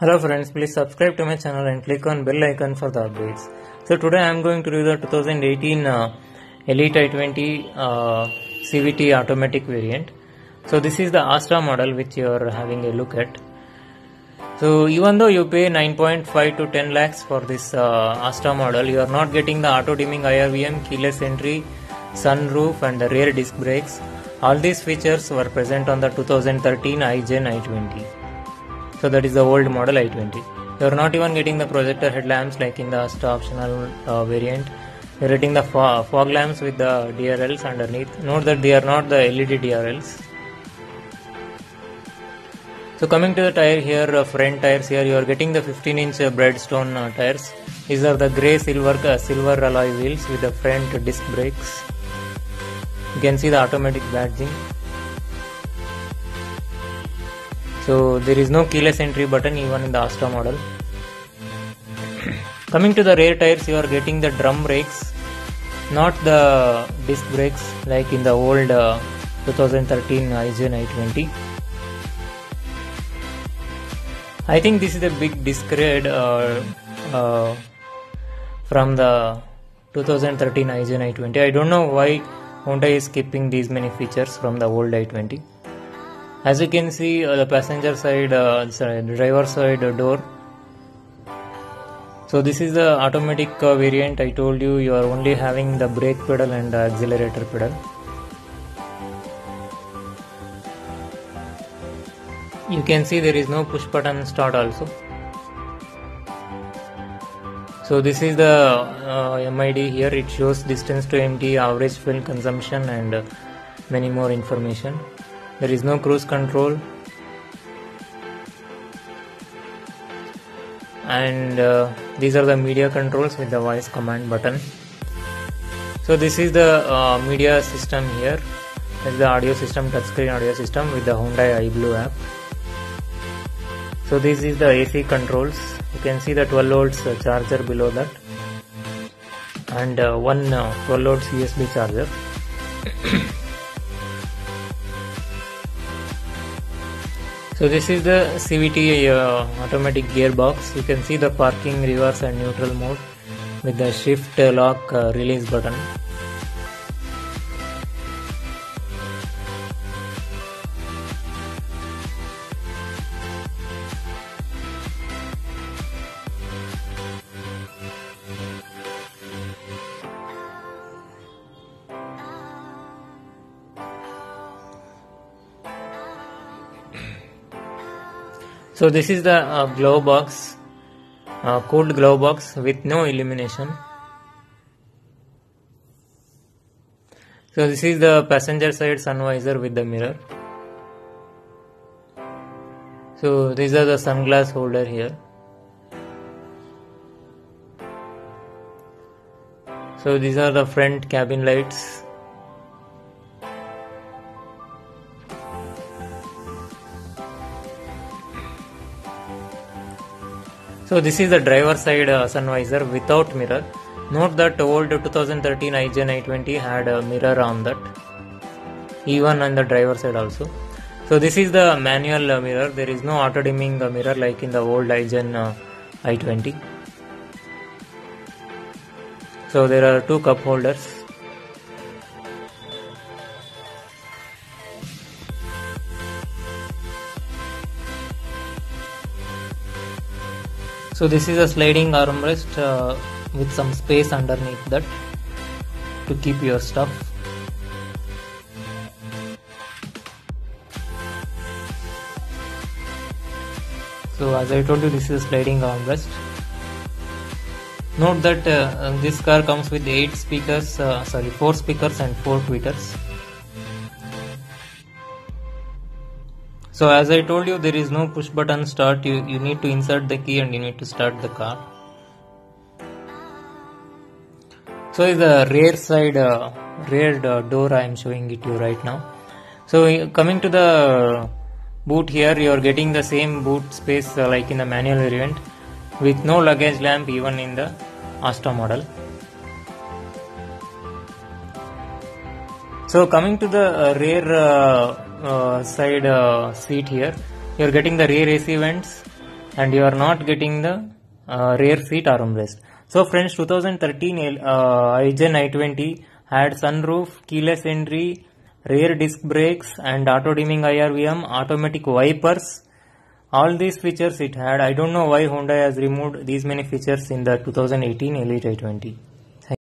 Hello friends, please subscribe to my channel and click on bell icon for the updates. So today I am going to review the 2018 uh, Elite i20 uh, CVT automatic variant. So this is the Asta model which you are having a look at. So even though you pay 9.5 to 10 lakhs for this uh, Asta model, you are not getting the auto dimming IRVM, keyless entry, sunroof and the rear disc brakes. All these features were present on the 2013 iGen i20. So that is the old model i20. You are not even getting the projector headlamps like in the Asta optional uh, variant. You are getting the fo- fog lamps with the DRLs underneath. Note that they are not the LED DRLs. So coming to the tire here, uh, front tires here, you are getting the 15 inch uh, Bridgestone uh, tires. These are the grey silver uh, silver alloy wheels with the front disc brakes. You can see the automatic badging. So there is no keyless entry button even in the Asta model. Coming to the rear tires, you are getting the drum brakes, not the disc brakes like in the old uh, 2013 iGen i20. I think this is a big disgrade uh, uh, from the 2013 iGen i20. I don't know why Honda is skipping these many features from the old i20. As you can see, uh, the passenger side, uh, sorry, the driver side uh, door. So this is the automatic variant. I told you you are only having the brake pedal and the accelerator pedal. You can see there is no push button start also. So this is the uh, MID here. It shows distance to empty, average fuel consumption, and uh, many more information. There is no cruise control, and uh, these are the media controls with the voice command button. So this is the uh, media system here. This is the audio system, touchscreen audio system with the Hyundai iBlue app. So this is the AC controls. You can see the 12 volts uh, charger below that, and uh, one uh, 12 volts USB charger. So this is the CVT uh, automatic gearbox. You can see the parking, reverse and neutral mode with the shift lock uh, release button. So this is the uh, glove box, uh, cooled glove box with no illumination. So this is the passenger side sun visor with the mirror. So these are the sunglass holder here. So these are the front cabin lights. So this is the driver side uh, sun visor without mirror. Note that old 2013 iGen i20 had a mirror on that, even on the driver side also. So this is the manual uh, mirror. There is no auto dimming uh, mirror like in the old iGen uh, i20. So there are two cup holders. So this is a sliding armrest uh, with some space underneath that to keep your stuff. So as I told you, this is a sliding armrest. Note that uh, this car comes with 8 speakers, uh, sorry 4 speakers and 4 tweeters. So as I told you, there is no push button start. You, you need to insert the key and you need to start the car. So is the rear side, uh, rear uh, door I am showing it to you right now. So uh, coming to the boot here, you are getting the same boot space uh, like in the manual variant with no luggage lamp even in the Asta model. So coming to the uh, rear uh, side uh, seat here, you are getting the rear AC vents and you are not getting the uh, rear seat armrest. So friends 2013 uh, iGen i20 had sunroof, keyless entry, rear disc brakes and auto dimming IRVM, automatic wipers. All these features it had. I don't know why Honda has removed these many features in the 2018 Elite i20.